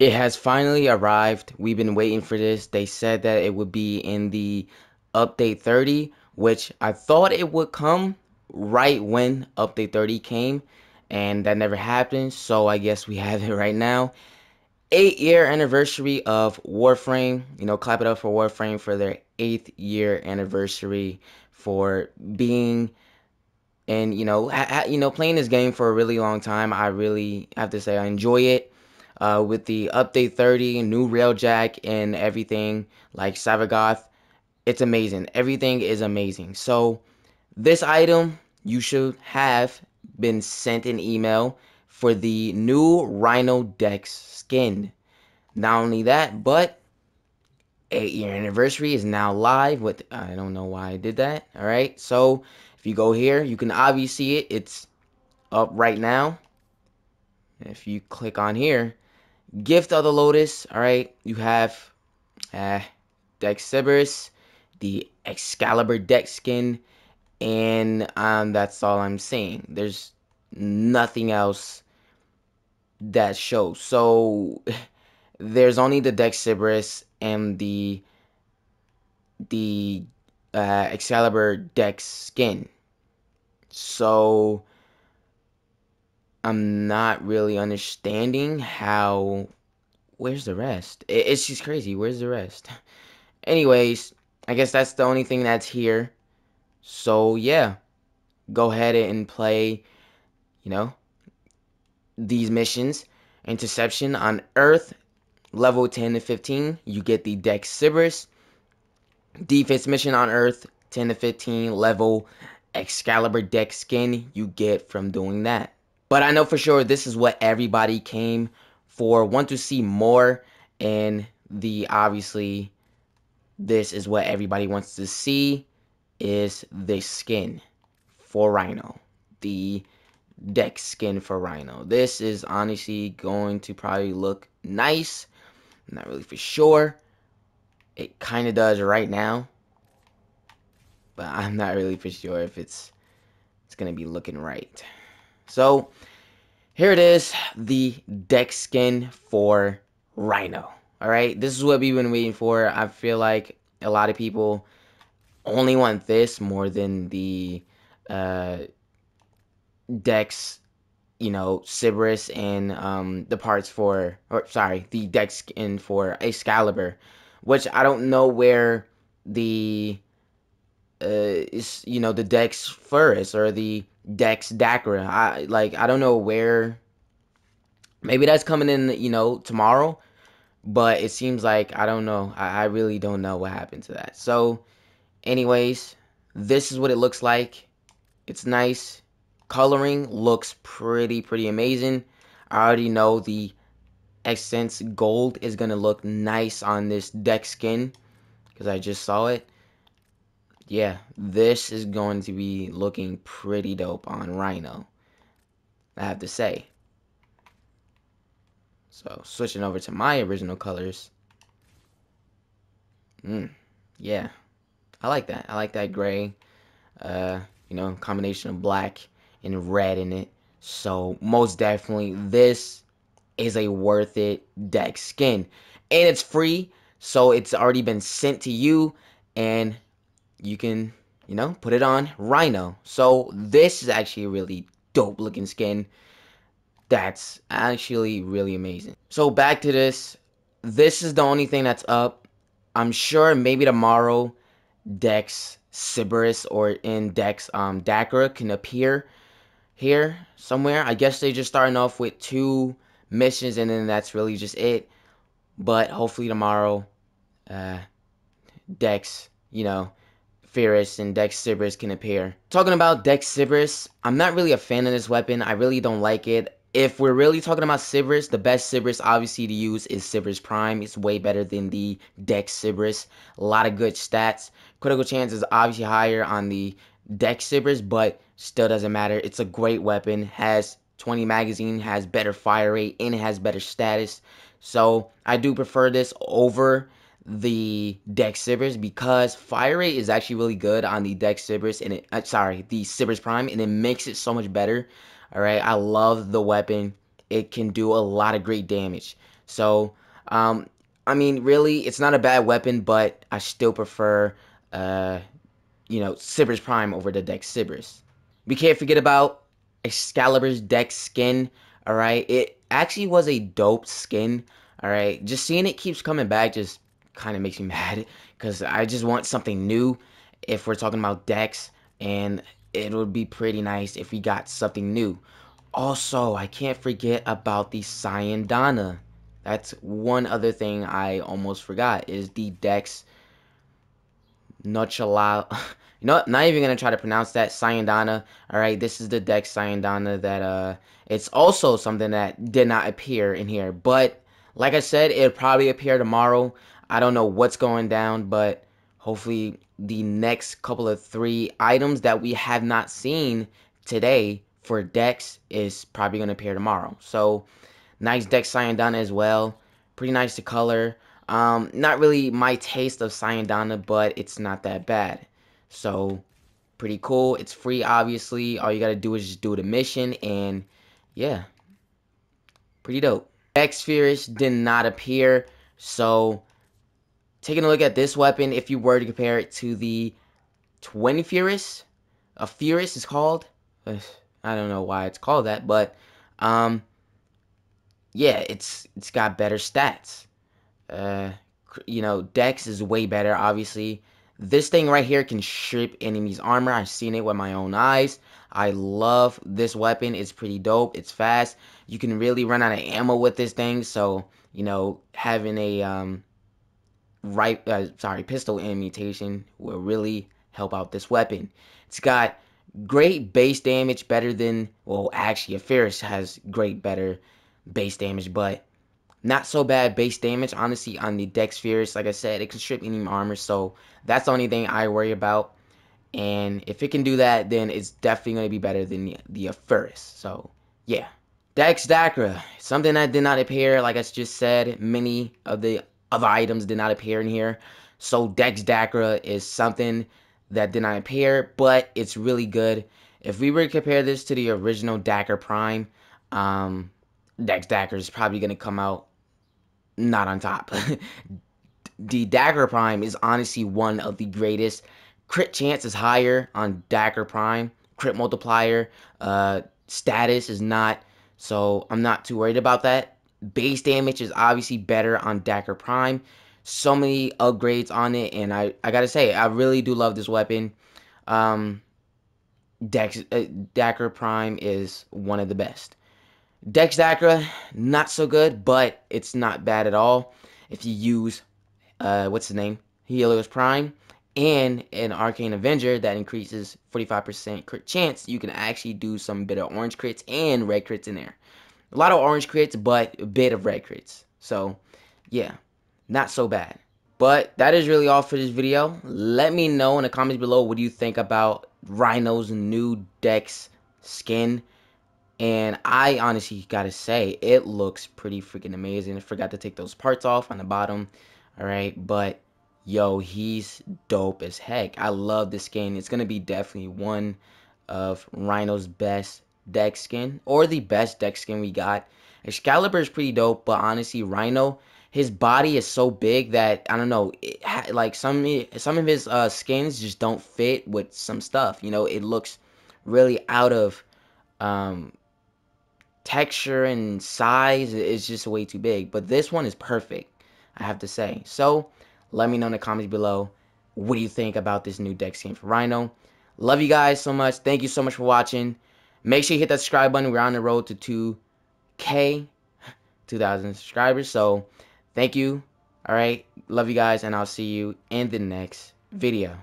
It has finally arrived. We've been waiting for this. They said that it would be in the update 30, which I thought it would come right when update 30 came, and that never happened. So I guess we have it right now. Eight year anniversary of Warframe. You know, clap it up for Warframe for their eighth year anniversary for being and you know, ha- you know, playing this game for a really long time. I really have to say I enjoy it uh, with the update 30, new railjack, and everything like Sevagoth. It's amazing. Everything is amazing. So, this item you should have been sent an email for the new Rhino Dex skin. Not only that, but eight year anniversary is now live with I don't know why I did that. All right. So, if you go here, you can obviously see it. It's up right now. If you click on here, Gift of the Lotus, alright, you have uh, Dex Cerberus, the Excalibur Dex skin, and um, that's all I'm saying. There's nothing else that shows. So there's only the Dex Cerberus and the the uh, Excalibur Dex skin. So I'm not really understanding how. Where's the rest? It's just crazy. Where's the rest? Anyways, I guess that's the only thing that's here. So yeah, go ahead and play. You know, these missions. Interception on Earth, level 10 to 15. You get the Dex Cerberus. Defense mission on Earth, 10 to 15. Level Excalibur Dex skin you get from doing that. But I know for sure this is what everybody came for. Want to see more, and the obviously this is what everybody wants to see is the skin for Rhino. The Dex skin for Rhino. This is honestly going to probably look nice. Not really for sure. It kind of does right now. But I'm not really for sure if it's it's going to be looking right. So here it is, the Dex skin for Rhino. All right, this is what we've been waiting for. I feel like a lot of people only want this more than the uh, Dex, you know, Cerberus and um, the parts for, or sorry, the Dex skin for Excalibur, which I don't know where the uh, is you know the Dex Furis or the Dex Dakra. I like I don't know where. Maybe that's coming in you know tomorrow, but it seems like I don't know. I, I really don't know what happened to that. So, anyways, this is what it looks like. It's nice. Coloring looks pretty pretty amazing. I already know the Essence Gold is gonna look nice on this Dex skin because I just saw it yeah, this is going to be looking pretty dope on Rhino. I have to say. So, switching over to my original colors. Mm, yeah. I like that. I like that gray. Uh, you know, combination of black and red in it. So, most definitely, this is a worth it Dex skin. And it's free, so it's already been sent to you. And you can, you know, put it on Rhino. So this is actually a really dope looking skin. That's actually really amazing. So back to this. This is the only thing that's up. I'm sure maybe tomorrow Dex Cerberus or in Dex um Dakra can appear here somewhere. I guess they're just starting off with two missions and then that's really just it. But hopefully tomorrow uh Dex, you know, Furis and Dex Cerberus can appear. Talking about Dex Cerberus, I'm not really a fan of this weapon. I really don't like it. If we're really talking about Cerberus, the best Cerberus obviously to use is Cerberus Prime. It's way better than the Dex Cerberus. A lot of good stats. Critical chance is obviously higher on the Dex Cerberus, but still doesn't matter. It's a great weapon. Has 20 magazine, has better fire rate, and it has better status. So I do prefer this over the Dex Cerberus because fire rate is actually really good on the Dex Cerberus and it uh, sorry the Cerberus Prime and it makes it so much better. All right, I love the weapon. It can do a lot of great damage. So, um, I mean, really, it's not a bad weapon, but I still prefer, uh, you know, Sybaris Prime over the Dex Sybaris. We can't forget about Excalibur's Dex skin, alright? It actually was a dope skin, alright? Just seeing it keeps coming back just kind of makes me mad, because I just want something new if we're talking about Dex, and it would be pretty nice if we got something new. Also, I can't forget about the Cyan Syandana. That's one other thing I almost forgot is the Dex Nochala. No, not even gonna try to pronounce that Syandana. All right, this is the Dex Syandana that uh, it's also something that did not appear in here. But like I said, it'll probably appear tomorrow. I don't know what's going down, but hopefully the next couple of three items that we have not seen today for Dex is probably going to appear tomorrow. So, nice Dex Syandana as well. Pretty nice to color. Um, not really my taste of Syandana, but it's not that bad. So, pretty cool. It's free, obviously. All you got to do is just do the mission, and yeah, pretty dope. Dex Furis did not appear, so taking a look at this weapon, if you were to compare it to the Twin Furious, a Furious is called. I don't know why it's called that, but um, yeah, it's it's got better stats. Uh, you know, Dex is way better. Obviously, this thing right here can strip enemies' armor. I've seen it with my own eyes. I love this weapon. It's pretty dope. It's fast. You can really run out of ammo with this thing. So you know, having a um, right, uh, sorry, pistol mutation will really help out this weapon. It's got great base damage, better than, well, actually, a Ferris has great, better base damage, but not so bad base damage, honestly, on the Dex Furis. Like I said, it can strip any armor, so that's the only thing I worry about. And if it can do that, then it's definitely going to be better than the, the Ferris. So, yeah. Dex Dakra, something that did not appear, like I just said, many of the other items did not appear in here. So Dex Dakra is something that did not appear, but it's really good. If we were to compare this to the original Dakra Prime, um, Dex Dakra is probably going to come out not on top. the Dagger Prime is honestly one of the greatest. Crit chance is higher on Dagger Prime. Crit multiplier uh, status is not, so I'm not too worried about that. Base damage is obviously better on Dagger Prime so many upgrades on it, and I I gotta say I really do love this weapon. Um, Dex uh, Dakra Prime is one of the best. Dex Dakra not so good, but it's not bad at all if you use uh what's the name Helios Prime and an Arcane Avenger that increases 45% crit chance, you can actually do some bit of orange crits and red crits in there. A lot of orange crits, but a bit of red crits. So, yeah not so bad. But that is really all for this video. Let me know in the comments below what do you think about Rhino's new Dex skin. And I honestly gotta say, it looks pretty freaking amazing. I forgot to take those parts off on the bottom. Alright, but yo, he's dope as heck. I love this skin. It's gonna be definitely one of Rhino's best Dex skin. Or the best Dex skin we got. Excalibur is pretty dope, but honestly, Rhino his body is so big that I don't know, like some some of his uh, skins just don't fit with some stuff. You know, it looks really out of um, texture and size. It's just way too big. But this one is perfect, I have to say. So let me know in the comments below. What do you think about this new Dex skin for Rhino? Love you guys so much. Thank you so much for watching. Make sure you hit that subscribe button. We're on the road to 2K, 2,000 subscribers. So Thank you. All right. Love you guys, and I'll see you in the next video.